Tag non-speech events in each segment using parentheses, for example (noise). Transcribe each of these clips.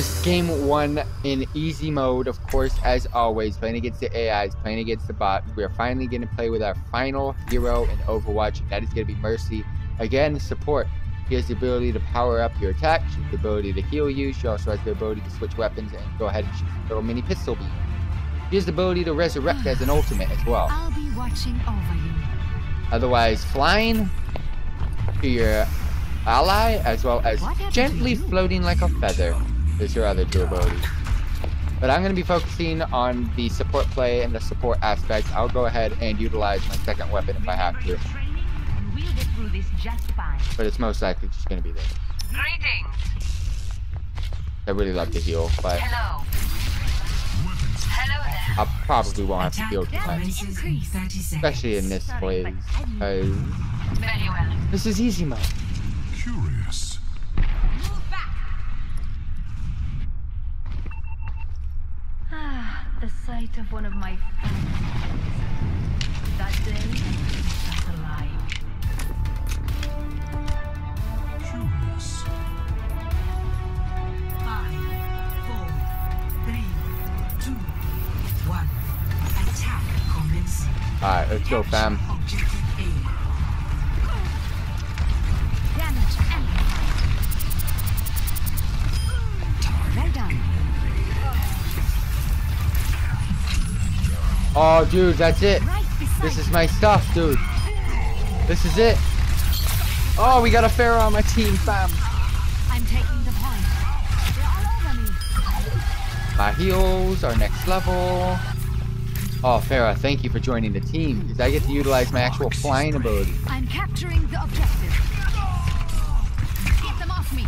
First game one in easy mode, of course, as always, playing against the AIs, playing against the bots. We are finally going to play with our final hero in Overwatch, and that is going to be Mercy. Again, support. She has the ability to power up your attack, she has the ability to heal you, she also has the ability to switch weapons and go ahead and shoot a little mini pistol beam. She has the ability to resurrect as an ultimate as well. I'll be watching over you. Otherwise, flying to your ally, as well as gently floating like a feather, is your other two abilities. But I'm going to be focusing on the support play and the support aspect. I'll go ahead and utilize my second weapon if I have to. We'll get through this just fine. But it's most likely just going to be there. Greetings. I really love to heal, but Hello. Hello there. I probably won't have to heal too much. commences in 30 seconds. Especially in this Sorry, place. but I- Because Very well. this is easy mode. Of one of my families. That day, I kept us alive. Curious. Five, four, three, two, one. Attack commencing. Alright, let's go, fam. Oh, dude, that's it. This is my stuff, dude. This is it. Oh, we got a Pharah on my team, fam. I'm taking the point. They're all over me. My heals are next level. Oh, Pharah, thank you for joining the team, because I get to utilize my actual flying ability. I'm capturing the objective. Get them off me.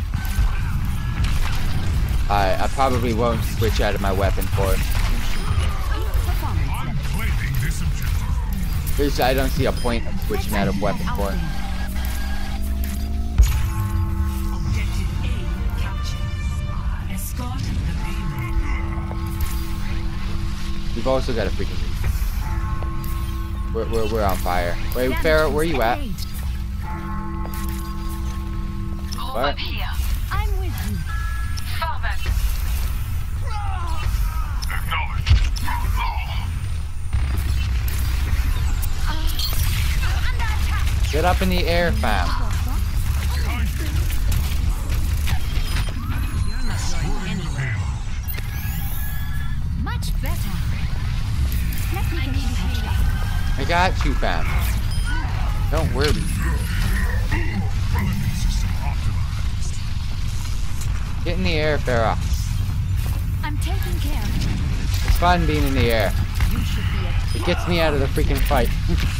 I, I probably won't switch out of my weapon for it. I don't see a point of switching out of weapon for. We've also got a freaking. We're, we're, we're on fire. Wait, Pharah, where are you at? What? Get up in the air, fam. You're not going anywhere. Much better. Let me get you patched up. I got you, fam. Don't worry. Get in the air, Pharah. I'm taking care. It's fun being in the air. You should be a It gets me out of the freaking fight. (laughs)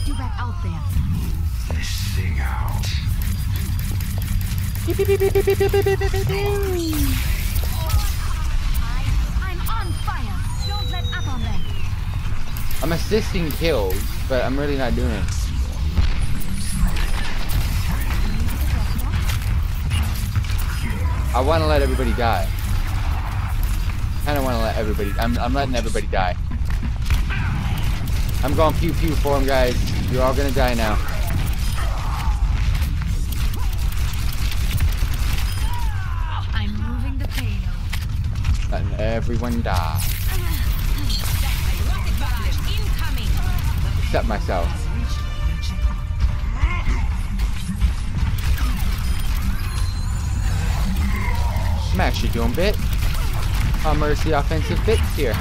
get you back out there. This thing out. I'm on fire. Don't let up on them. I'm assisting kills, but I'm really not doing it. I want to let everybody die. I kind of want to let everybody. I'm, I'm letting everybody die. I'm going pew pew for them, guys. You're all gonna die now. I'm moving the payload. Letting everyone die. Except myself. Smash you doing bit. Oh, mercy offensive bits here.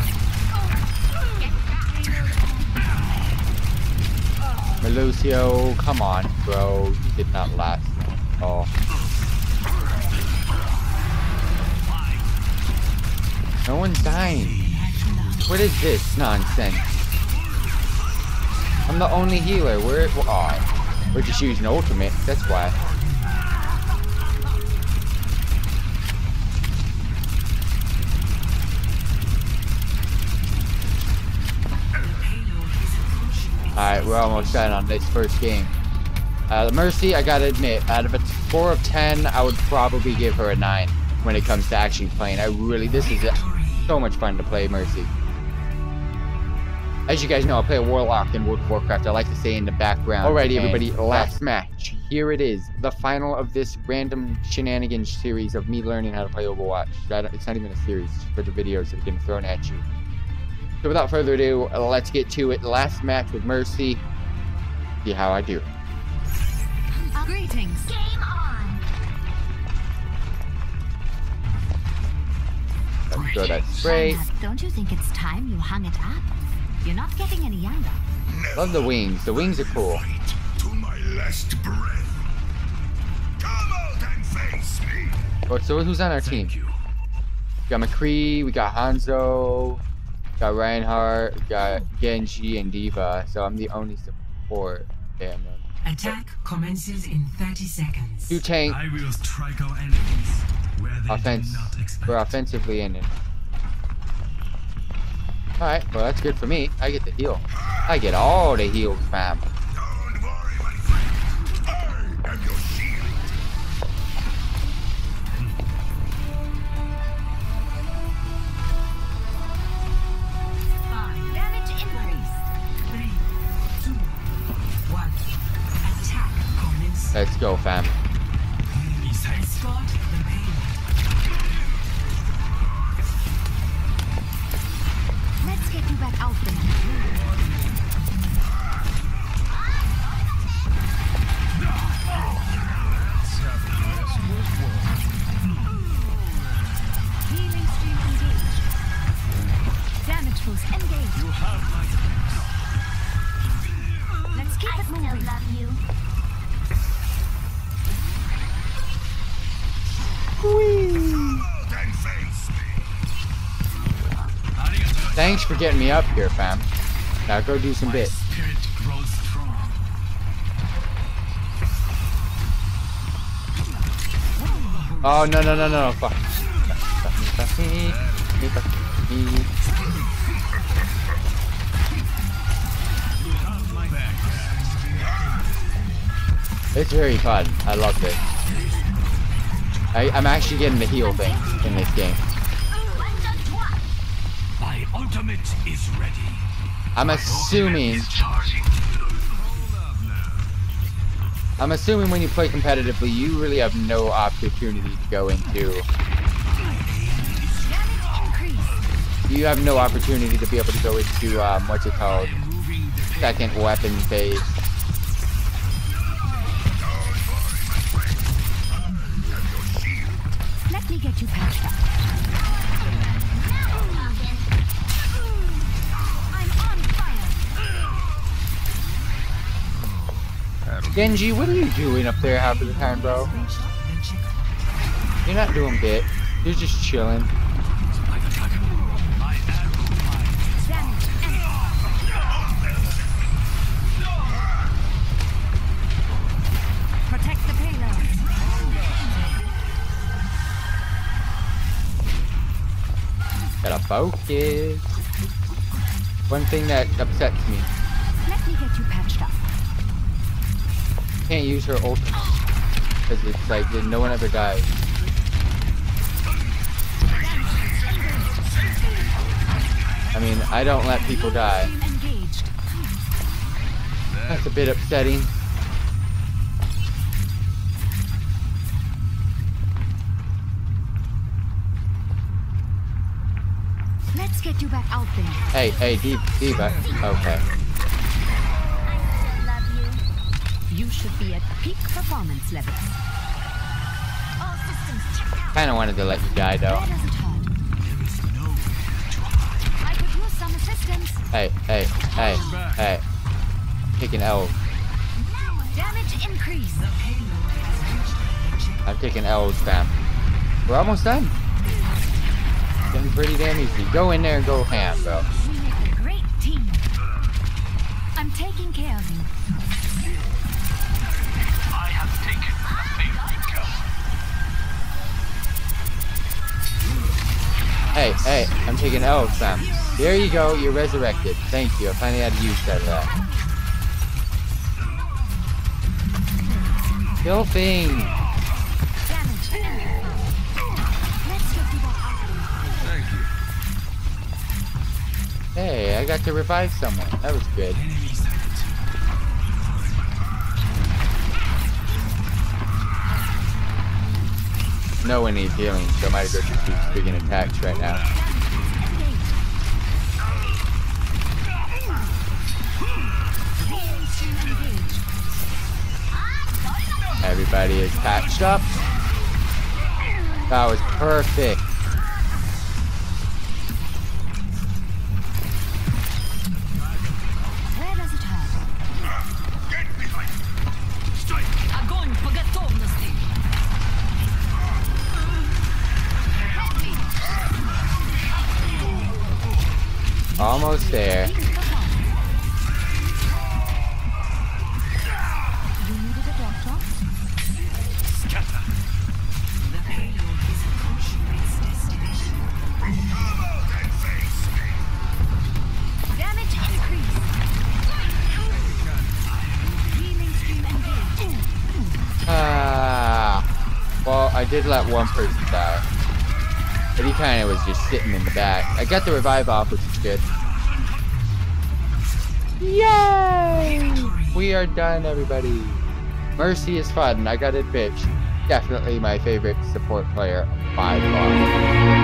Melucio, come on, bro. You did not last at all. No one's dying. What is this nonsense? I'm the only healer. We're oh, we're just using ultimate. That's why. Alright, we're almost done on this first game. Uh, Mercy, I gotta admit, out of a 4 of 10, I would probably give her a 9 when it comes to actually playing. I really, this is a, so much fun to play Mercy. As you guys know, I play a Warlock in World of Warcraft. I like to say in the background. Alrighty, everybody, last match. Here it is, the final of this random shenanigans series of me learning how to play Overwatch. It's not even a series, it's for the videos that are getting thrown at you. So without further ado, let's get to it. Last match with Mercy. See how I do. Greetings. Game on. Let's throw that spray. Don't you think it's time you hung it up? You're not getting any younger. Love the wings. The wings are cool. Fight to my last breath. Come out and face me. Oh, so who's on our team? You. We got McCree, we got Hanzo, we got Reinhardt, we got Genji and D.Va. So I'm the only support. Damn. man. Attack commences in 30 seconds. Two tank I will strike our enemies where they offense. do not expect. We're offensively in it. Alright, well that's good for me. I get the heal. I get all the heals, fam. Go, fam. Out and face me. Arigato. Thanks for getting me up here, fam. Now go do some bits. spirit grows strong. Oh no no no no! Fuck. It's very fun. I love it. I, I'm actually getting the heal thing in this game. My ultimate is ready. I'm assuming. I'm assuming when you play competitively, you really have no opportunity to go into. You have no opportunity to be able to go into um, what's it called? Moving the pace. Second weapon phase. Me get you. Genji, what are you doing up there half of the time, bro? You're not doing bit. You're just chilling. Gotta focus. One thing that upsets me. Let me get you patched up. Can't use her ult. Because it's like no one ever dies. I mean, I don't let people die. That's a bit upsetting. Let's get you back out there. Hey, hey, D.Va. D.Va. Okay. You should be at peak performance levels. All systems checked out. Kinda wanted to let you die though. Where does it hurt? There is nowhere to hide. I could use some assistance. Hey, hey, hey, hey. Taking L's. Damage increase. The payload has reached the checkpoint. I'm taking L's, fam. We're almost done. Getting pretty damn easy. Go in there and go ham, bro. We make a great team. I'm taking care of you. I have taken the big Hey, hey, I'm taking L's, fam. There you go, you're resurrected. Thank you. I finally had to use that. that. Kill thing. I got to revive someone. That was good. No one needs healing, so I might well just do freaking attacks right now. Everybody is patched up. That was perfect. Ah. Well, I did let one person die. But he kind of was just sitting in the back. I got the revive off, which is good. Yay! We are done, everybody. Mercy is fun. I gotta admit, she's definitely my favorite support player by far.